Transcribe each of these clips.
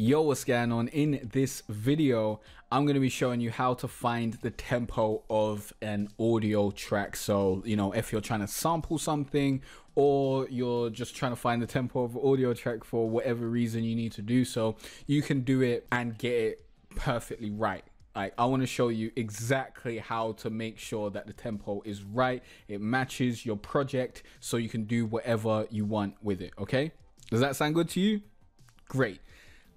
Yo, what's going on? In this video, I'm going to be showing you how to find the tempo of an audio track. So, you know, if you're trying to sample something or you're just trying to find the tempo of an audio track for whatever reason you need to do so, you can do it and get it perfectly right. Like, I want to show you exactly how to make sure that the tempo is right. It matches your project so you can do whatever you want with it. Okay. Does that sound good to you? Great.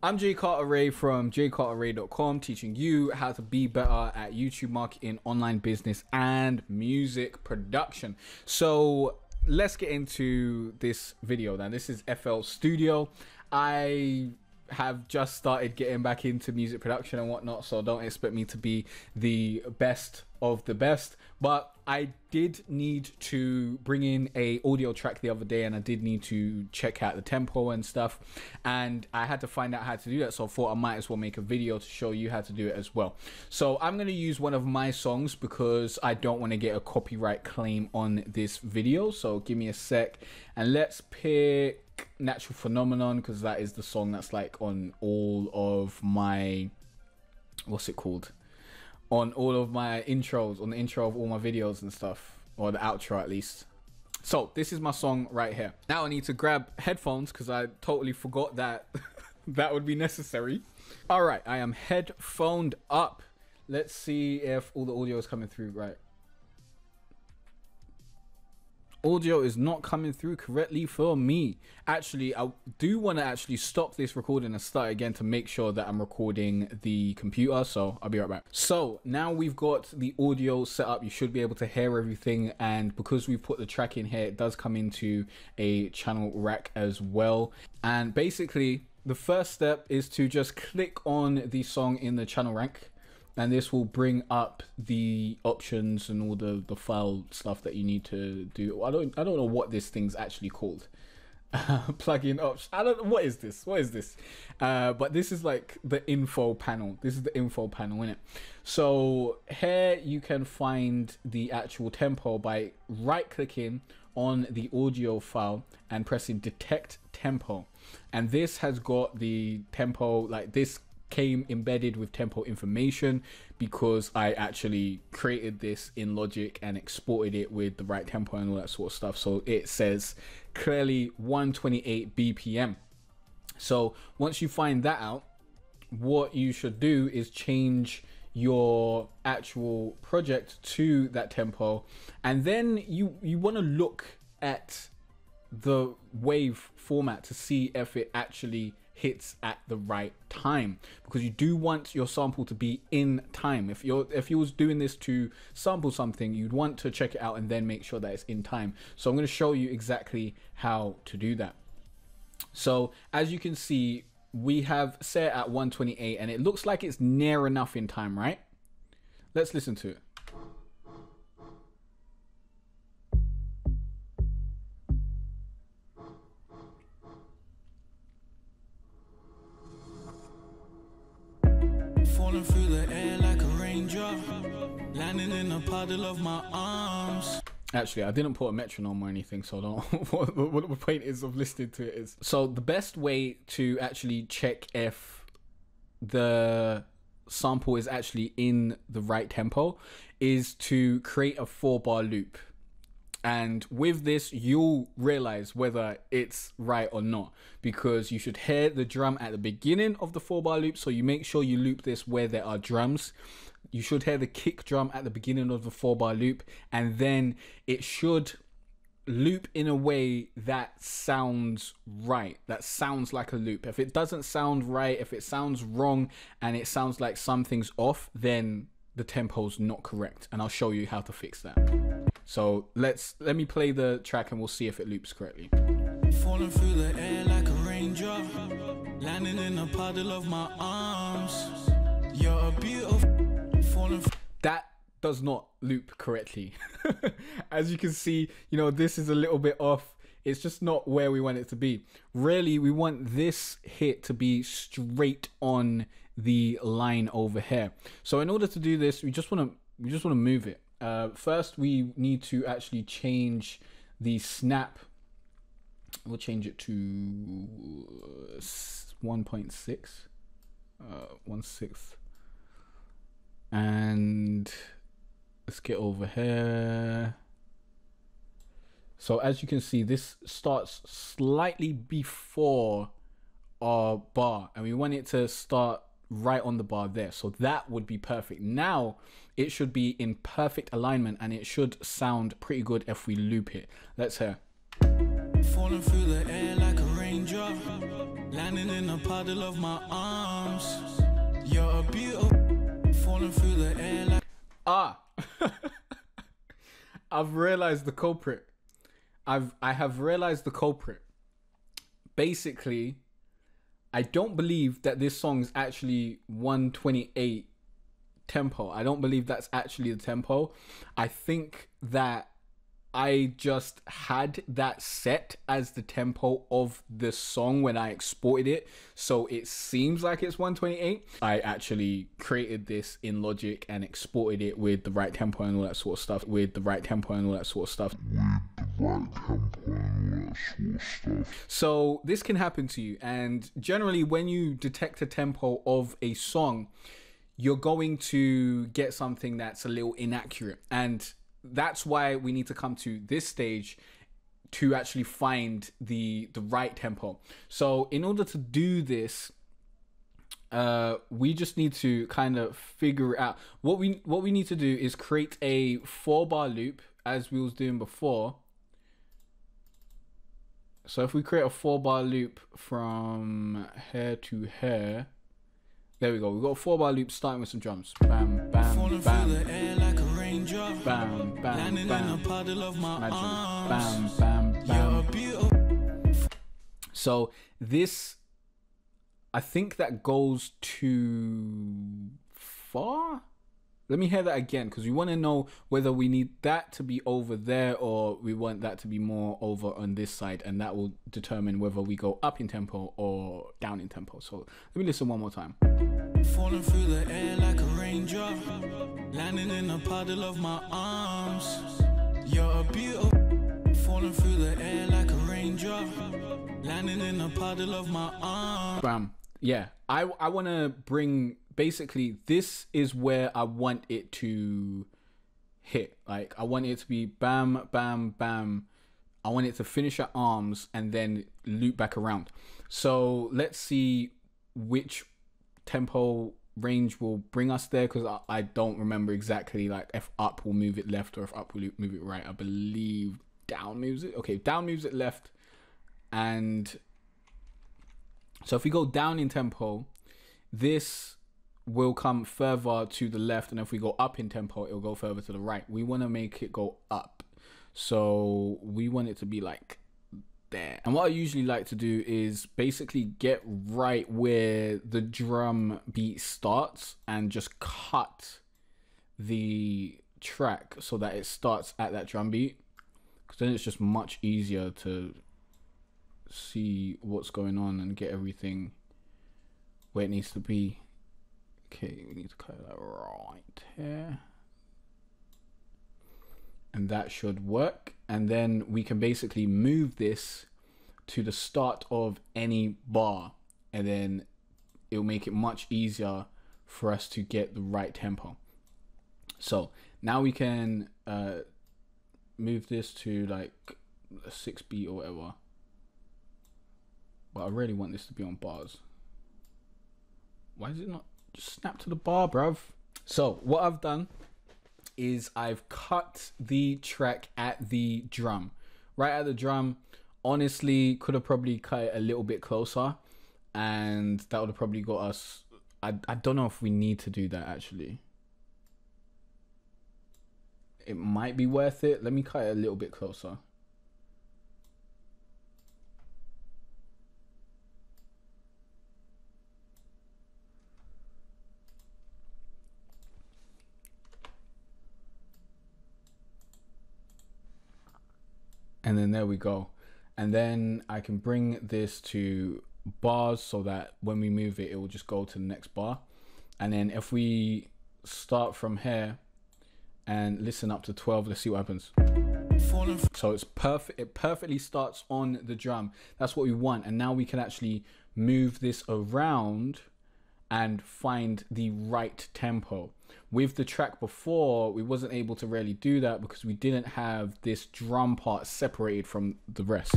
I'm Jay Cartere from jaycartere.com, teaching you how to be better at YouTube marketing, online business, and music production. So let's get into this video now. This is FL Studio. I have just started getting back into music production and whatnot, so don't expect me to be the best of the best. But I did need to bring in a audio track the other day, and I did need to check out the tempo and stuff, and I had to find out how to do that. So I thought I might as well make a video to show you how to do it as well. So I'm gonna use one of my songs because I don't want to get a copyright claim on this video. So give me a sec, and let's pick natural phenomenon because that is the song that's like on all of my what's it called on all of my intros on the intro of all my videos and stuff or the outro at least. So this is my song right here. Now i need to grab headphones because i totally forgot that that would be necessary. All right i am headphoned up. Let's see if all the audio is coming through right audio is not coming through correctly for me. Actually, I do want to actually stop this recording and start again to make sure that I'm recording the computer. So I'll be right back. So now we've got the audio set up. You should be able to hear everything. And because we've put the track in here, it does come into a channel rack as well. And basically, the first step is to just click on the song in the channel rack and this will bring up the options and all the the file stuff that you need to do. I don't i don't know what this thing's actually called. Uh, plugin options i don't know what is this? What is this? Uh, but this is like the info panel. This is the info panel in it so here you can find the actual tempo by right clicking on the audio file and pressing detect tempo. And this has got the tempo like this came embedded with tempo information because I actually created this in Logic and exported it with the right tempo and all that sort of stuff. So it says clearly 128 BPM. So once you find that out, what you should do is change your actual project to that tempo and then you you want to look at the wave format to see if it actually hits at the right time. Because you do want your sample to be in time. If you're if you was doing this to sample something you'd want to check it out and then make sure that it's in time. So i'm going to show you exactly how to do that. So as you can see we have set at 128 and it looks like it's near enough in time right? Let's listen to it of my arms. Actually, I didn't put a metronome or anything, so I don't what, what the point is of listening to it is. So the best way to actually check if the sample is actually in the right tempo is to create a four bar loop and with this you'll realize whether it's right or not because you should hear the drum at the beginning of the four bar loop so you make sure you loop this where there are drums you should hear the kick drum at the beginning of the four bar loop and then it should loop in a way that sounds right that sounds like a loop if it doesn't sound right if it sounds wrong and it sounds like something's off then the tempo's not correct and I'll show you how to fix that. So let's let me play the track and we'll see if it loops correctly. Falling through the air like a raindrop, landing in a puddle of my arms. You're a beautiful falling. That does not loop correctly. As you can see, you know, this is a little bit off. It's just not where we want it to be. Really, we want this hit to be straight on the line over here. So in order to do this, we just want to we just want to move it. Uh, first, we need to actually change the snap. We'll change it to 1.6. uh, one sixth. And let's get over here. So as you can see, this starts slightly before our bar and we want it to start right on the bar there. So that would be perfect. Now it should be in perfect alignment and it should sound pretty good if we loop it. Let's hear. Falling through the air like a landing in a puddle of my arms. You're a beautiful Ah I've realized the culprit. I've I have realized the culprit. Basically, I don't believe that this song is actually 128 tempo. I don't believe that's actually the tempo. I think that I just had that set as the tempo of the song when I exported it. So it seems like it's 128. I actually created this in Logic and exported it with the right tempo and all that sort of stuff. With the right tempo and all that sort of stuff. With the right tempo and all that sort of stuff. So this can happen to you. And generally, when you detect a tempo of a song, you're going to get something that's a little inaccurate. And that's why we need to come to this stage to actually find the the right tempo. So in order to do this, uh, we just need to kind of figure out what we what we need to do is create a four bar loop as we was doing before. So if we create a four bar loop from here to here, there we go. We've got a four bar loop starting with some drums. Bam, bam, bam raindrop. Bam, bam, Landing bam. in a puddle of my Imagine. arms. Bam, bam, bam. So this, I think that goes too far. Let me hear that again because we want to know whether we need that to be over there or we want that to be more over on this side, and that will determine whether we go up in tempo or down in tempo. So let me listen one more time. Falling through the air like a raindrop, landing in a puddle of my arms. You're a beautiful. Falling through the air like a raindrop, landing in a puddle of my arms. Bam. Yeah, I I want to bring basically this is where I want it to hit. Like I want it to be bam, bam, bam. I want it to finish at arms and then loop back around. So let's see which tempo range will bring us there because I, I, don't remember exactly like if up will move it left or if up will move it right. I believe down moves it. Okay, down moves it left. And so if we go down in tempo, this will come further to the left and if we go up in tempo it'll go further to the right. We want to make it go up. So we want it to be like there. And what i usually like to do is basically get right where the drum beat starts and just cut the track so that it starts at that drum beat because then it's just much easier to see what's going on and get everything where it needs to be Okay, we need to cut that right here. And that should work. And then we can basically move this to the start of any bar. And then it'll make it much easier for us to get the right tempo. So now we can uh, move this to like a 6 beat or whatever. But I really want this to be on bars. Why is it not? Just snap to the bar, bruv. So what I've done is I've cut the track at the drum. Right at the drum. Honestly, could have probably cut it a little bit closer. And that would have probably got us... I, I don't know if we need to do that, actually. It might be worth it. Let me cut it a little bit closer. And then there we go. And then I can bring this to bars so that when we move it it will just go to the next bar. And then if we start from here and listen up to 12 let's see what happens. So it's perfect it perfectly starts on the drum. That's what we want. And now we can actually move this around and find the right tempo. With the track before, we wasn't able to really do that because we didn't have this drum part separated from the rest.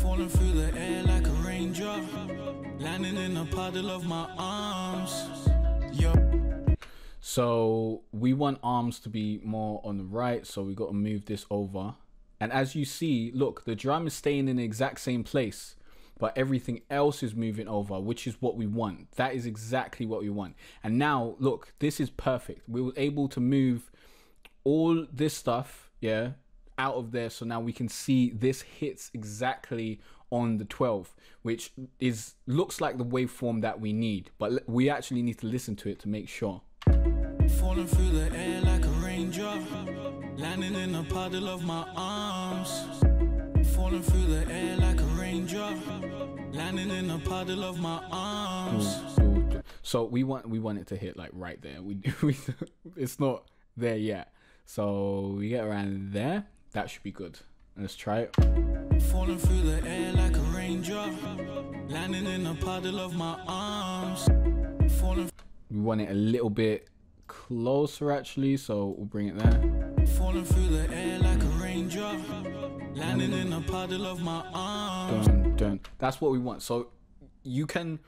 Falling through the air like a raindrop, landing in a puddle of my arms. So we want arms to be more on the right, so we got to move this over. And as you see, look, the drum is staying in the exact same place but everything else is moving over, which is what we want. That is exactly what we want. And now, look, this is perfect. We were able to move all this stuff, yeah, out of there. So now we can see this hits exactly on the 12, which is looks like the waveform that we need. But we actually need to listen to it to make sure. Falling through the air like a raindrop, landing in a puddle of my arms. Falling through the air like a raindrop landing in a puddle of my arms. So we want we want it to hit like right there. We, we it's not there yet. So we get around there. That should be good. Let's try it. Falling through the air like a raindrop, landing in a puddle of my arms. Falling. We want it a little bit closer actually, so we'll bring it there. Falling through the air like a raindrop, landing in a puddle of my arms. Dun, dun. That's what we want. So you can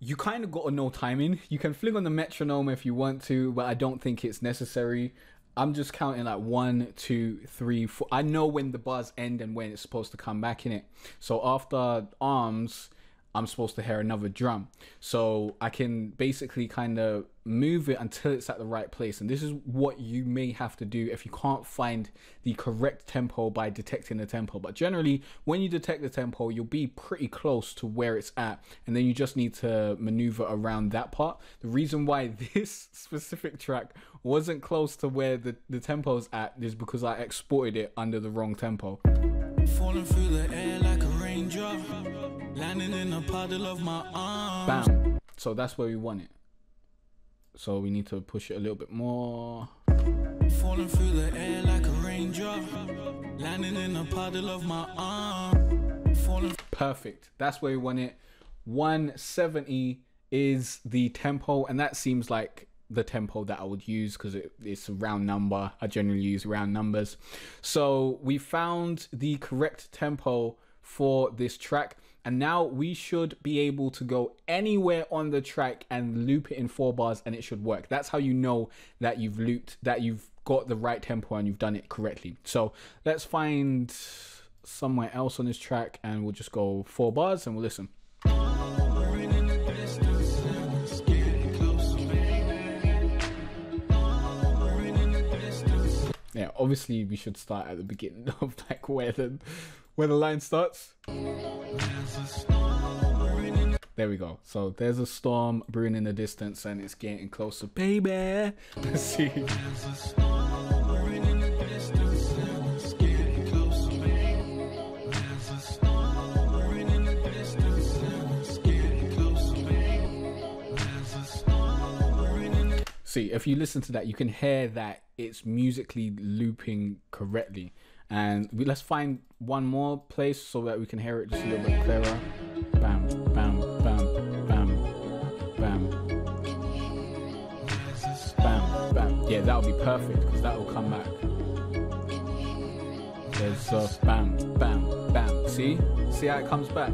you kind of got to know timing. You can fling on the metronome if you want to, but I don't think it's necessary. I'm just counting like one, two, three, four. I know when the bars end and when it's supposed to come back in it. So after arms, I'm supposed to hear another drum. So I can basically kind of move it until it's at the right place. And this is what you may have to do if you can't find the correct tempo by detecting the tempo. But generally, when you detect the tempo, you'll be pretty close to where it's at. And then you just need to maneuver around that part. The reason why this specific track wasn't close to where the, the tempo's at is because I exported it under the wrong tempo. Falling through the air like a raindrop Landing in a puddle of my arms. Bam. So that's where we want it. So we need to push it a little bit more. Falling through the air like a raindrop. Landing in a puddle of my arm. Falling. Perfect. That's where we want it. 170 is the tempo, and that seems like the tempo that I would use because it, it's a round number. I generally use round numbers. So we found the correct tempo for this track and now we should be able to go anywhere on the track and loop it in four bars and it should work. That's how you know that you've looped, that you've got the right tempo and you've done it correctly. So let's find somewhere else on this track and we'll just go four bars and we'll listen. Yeah, obviously we should start at the beginning of like where the where the line starts. There we go. So there's a storm brewing in the distance and it's getting closer, baby. Let's see. See, if you listen to that, you can hear that it's musically looping correctly. And we, let's find one more place so that we can hear it just a little bit clearer. Bam, bam, bam, bam, bam. Bam, bam. Yeah, that'll be perfect because that will come back. There's a bam, bam, bam. See? See how it comes back?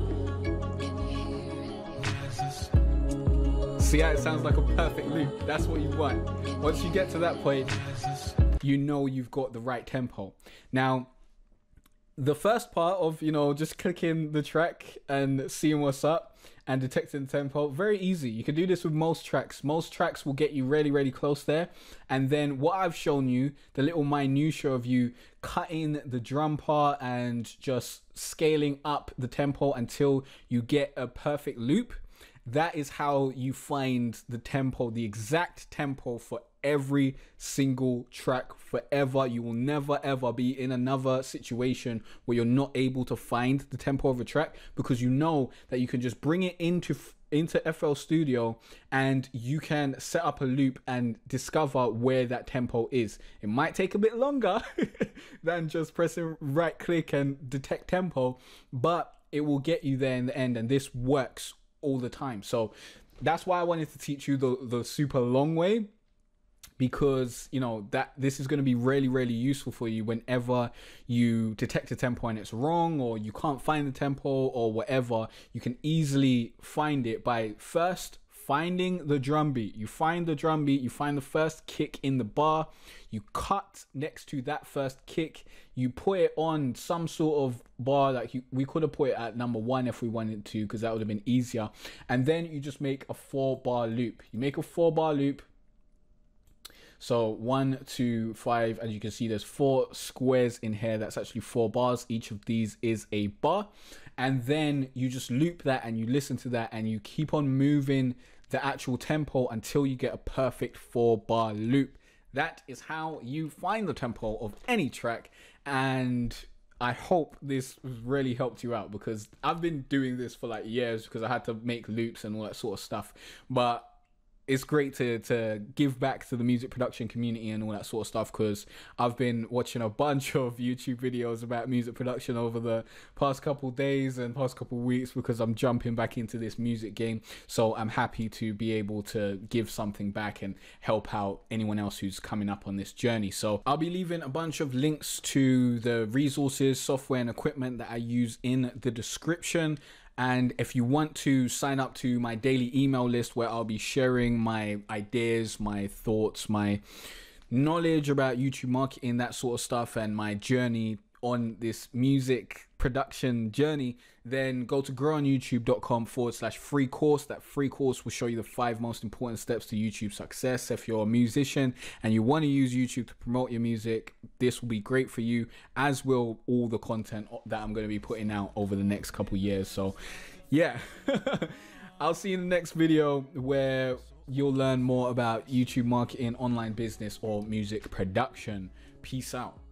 See how it sounds like a perfect loop? That's what you want. Once you get to that point, you know you've got the right tempo. Now, the first part of you know just clicking the track and seeing what's up and detecting the tempo very easy. You can do this with most tracks. Most tracks will get you really really close there. And then what i've shown you the little minutia of you cutting the drum part and just scaling up the tempo until you get a perfect loop that is how you find the tempo the exact tempo for every single track forever. You will never ever be in another situation where you're not able to find the tempo of a track because you know that you can just bring it into into FL Studio and you can set up a loop and discover where that tempo is. It might take a bit longer than just pressing right click and detect tempo, but it will get you there in the end and this works all the time. So that's why I wanted to teach you the the super long way because you know that this is going to be really really useful for you whenever you detect a tempo and it's wrong or you can't find the tempo or whatever. You can easily find it by first finding the drum beat. You find the drum beat you find the first kick in the bar you cut next to that first kick you put it on some sort of bar like you, we could have put it at number one if we wanted to because that would have been easier. And then you just make a four bar loop. You make a four bar loop so one, two, five, as you can see, there's four squares in here. That's actually four bars. Each of these is a bar. And then you just loop that and you listen to that and you keep on moving the actual tempo until you get a perfect four bar loop. That is how you find the tempo of any track. And I hope this really helped you out because I've been doing this for like years because I had to make loops and all that sort of stuff. But it's great to to give back to the music production community and all that sort of stuff because I've been watching a bunch of YouTube videos about music production over the past couple days and past couple weeks because I'm jumping back into this music game. So I'm happy to be able to give something back and help out anyone else who's coming up on this journey. So I'll be leaving a bunch of links to the resources, software, and equipment that I use in the description. And if you want to sign up to my daily email list where I'll be sharing my ideas, my thoughts, my knowledge about YouTube marketing, that sort of stuff, and my journey on this music production journey, then go to growonyoutube.com forward slash free course. That free course will show you the five most important steps to YouTube success. If you're a musician and you want to use YouTube to promote your music, this will be great for you, as will all the content that I'm going to be putting out over the next couple years. So, yeah, I'll see you in the next video where you'll learn more about YouTube marketing, online business, or music production. Peace out.